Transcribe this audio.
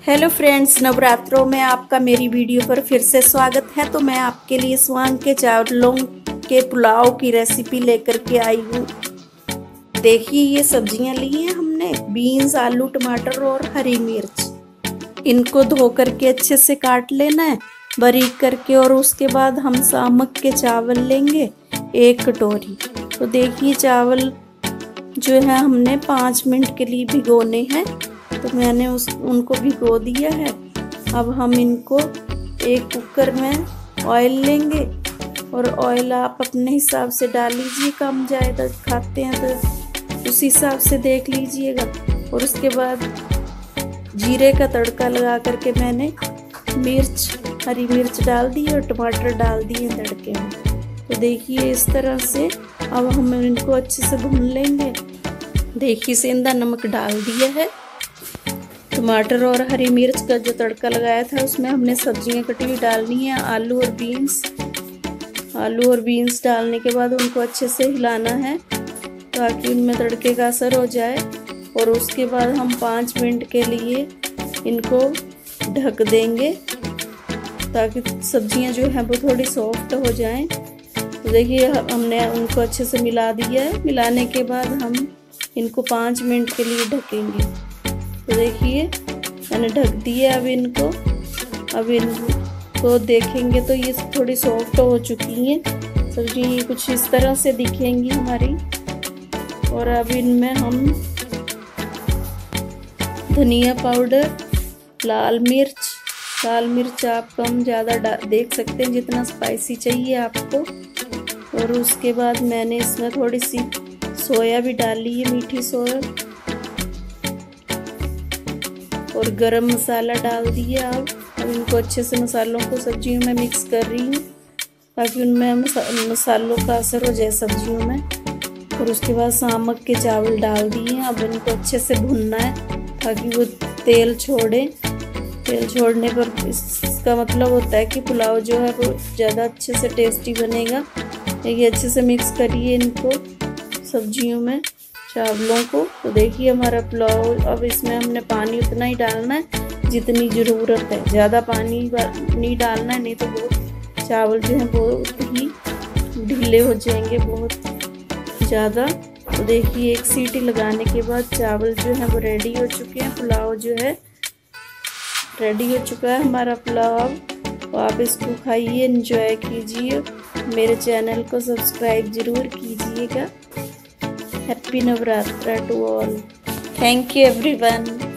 Hello friends, नवरात्रों में आपका मेरी वीडियो पर फिर से स्वागत है। तो मैं आपके लिए स्वांग के चावलों के पुलाव की रेसिपी लेकर के आई हूँ। देखिए, ये सब्ज़ियाँ ली हैं हमने बीन्स आलू, टमाटर और हरी मिर्च। इनको धो करके अच्छे से काट लेना है, बारीक करके और उसके बाद हम सामक के चावल लेंगे, एक कटोरी। तो देखिए, चावल जो है हमने पाँच मिनट के लिए भिगोने हैं। तो मैंने उस, उनको भिगो दिया है। अब हम इनको एक कुकर में ऑयल लेंगे और ऑयल आप अपने हिसाब से डाल लीजिए, कम ज़्यादा खाते हैं तो उस हिसाब से देख लीजिएगा। और उसके बाद जीरे का तड़का लगा करके मैंने मिर्च, हरी मिर्च डाल दी और टमाटर डाल दिए तड़के में। तो देखिए इस तरह से अब हम इनको अच्छे से भून लेंगे। देखिए सेंधा नमक डाल दिया है। टमाटर और हरी मिर्च का जो तड़का लगाया था, उसमें हमने सब्ज़ियाँ कटी हुई डालनी है, आलू और बीन्स। आलू और बीन्स डालने के बाद उनको अच्छे से हिलाना है, ताकि उनमें तड़के का असर हो जाए। और उसके बाद हम पाँच मिनट के लिए इनको ढक देंगे, ताकि सब्ज़ियाँ जो हैं वो थोड़ी सॉफ्ट हो जाएँ। तो देखिए, हमने उनको अच्छे से मिला दिया है। मिलाने के बाद हम इनको पाँच मिनट के लिए ढकेंगे। देखिए, मैंने ढक दिया अब इनको। अब इनको देखेंगे तो ये थोड़ी सॉफ्ट हो चुकी हैं। सब्ज़ी कुछ इस तरह से दिखेंगी हमारी। और अब इनमें हम धनिया पाउडर, लाल मिर्च लाल मिर्च आप कम ज़्यादा देख सकते हैं, जितना स्पाइसी चाहिए आपको। और उसके बाद मैंने इसमें थोड़ी सी सोया भी डाली है, मीठी सोया। और गरम मसाला डाल दिया अब। अब इनको अच्छे से मसालों को सब्जियों में मिक्स कर रही हूँ। ताकि उनमें मसालों का असर हो जाए सब्जियों में। और उसके बाद सामक के चावल डाल दिए अब इनको अच्छे से भुनना है ताकि वो तेल छोड़े। तेल छोड़ने पर इसका मतलब होता है कि पुलाव जो है वो ज़्यादा अच्छे से टेस्टी बनेगा। ये अच्छे से मिक्स करिए इनको सब्जियों में। चावलों को। तो देखिए हमारा पुलाव, अब इसमें हमने पानी उतना ही डालना है जितनी ज़रूरत है। ज़्यादा पानी नहीं डालना है, नहीं तो बहुत चावल जो है बहुत ही ढीले हो जाएँगे बहुत ज़्यादा। तो देखिए, एक सीटी लगाने के बाद चावल जो है वो रेडी हो चुके हैं। पुलाव जो है रेडी हो चुका है हमारा पुलाव। तो आप इसको खाइए इंजॉय कीजिए। मेरे चैनल को सब्सक्राइब ज़रूर कीजिएगा। Happy Navratri to all. Thank you everyone.